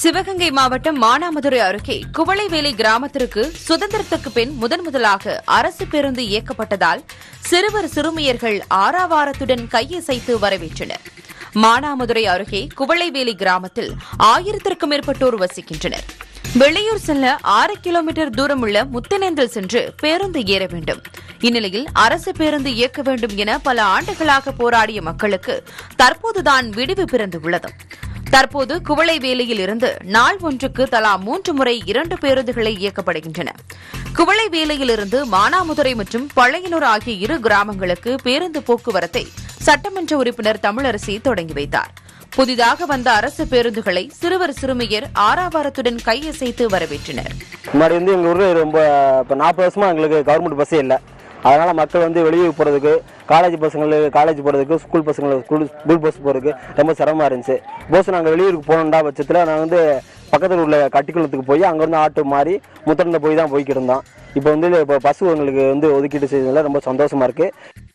சிவகங்கை மாவட்டம் மானாமதுரை அருகே குவளைவேலி கிராமத்திற்கு சுதந்திரத்துக்கு பின் முதன் முதலாக அரசு பேருந்து இயக்கப்பட்டதால் சிறுவர் சிறுமியர்கள் ஆறாவாரத்துடன் கையசைத்து வரவேற்றனர். மானாமதுரை அருகே குவளைவேலி கிராமத்தில் ஆயிரத்திற்கும் மேற்பட்டோர் வசிக்கின்றனர். வெளியூர் செல்ல ஆறு கிலோமீட்டர் தூரம் உள்ள முத்தனேந்தல் சென்று பேருந்து ஏற வேண்டும். இந்நிலையில் அரசு பேருந்து இயக்க வேண்டும் என பல ஆண்டுகளாக போராடிய மக்களுக்கு தற்போதுதான் விடிவு பிறந்துள்ளது. தற்போது குவளை வேலையில் இருந்து நாள் ஒன்றுக்கு தலா மூன்று முறை இரண்டு பேருந்துகளை இயக்கப்படுகின்றன. குவளை குவளைவேலியிலிருந்து மானாமுதுரை மற்றும் பழையனூர் ஆகிய இரு கிராமங்களுக்கு பேருந்து போக்குவரத்தை சட்டமன்ற உறுப்பினர் தமிழரசி தொடங்கி வைத்தார். புதிதாக வந்த அரசு பேருந்துகளை சிறுவர் சிறுமியர் ஆறாவாரத்துடன் கையசைத்து வரவேற்றனர். முன்னாடி வந்து எங்க ஊர்ல ரொம்ப நாற்பது வருஷமா எங்களுக்கு கவர்மெண்ட் பஸ்ஸே இல்லை. அதனால் மக்கள் வந்து வெளியே போகிறதுக்கு காலேஜ் பசங்களுக்கு காலேஜ் போகிறதுக்கு ஸ்கூல் பசங்களுக்கு ஸ்கூல் ஸ்கூல் பஸ் போகிறதுக்கு ரொம்ப சிரமமாக இருந்துச்சு. போஸ் நாங்கள் வெளியூருக்கு போகணுண்டா பட்சத்தில் நாங்கள் வந்து பக்கத்தில் உள்ள கட்டிக்குளத்துக்கு போய் அங்கேருந்து ஆட்டோ மாறி முத்தரந்த போய் தான் போய்க்கிட்டு இருந்தோம். இப்போ வந்து இப்போ பஸ் எங்களுக்கு வந்து ஒதுக்கீடு செய்ததில் ரொம்ப சந்தோஷமாக இருக்குது